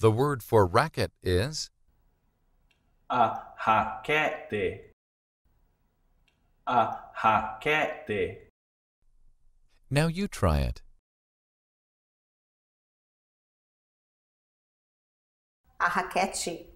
The word for racket is A raquete. A raquete. Now you try it. A raquete.